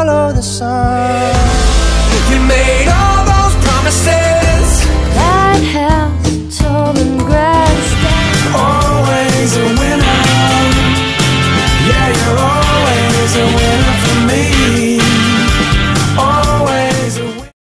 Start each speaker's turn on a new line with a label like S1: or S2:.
S1: follow the sun.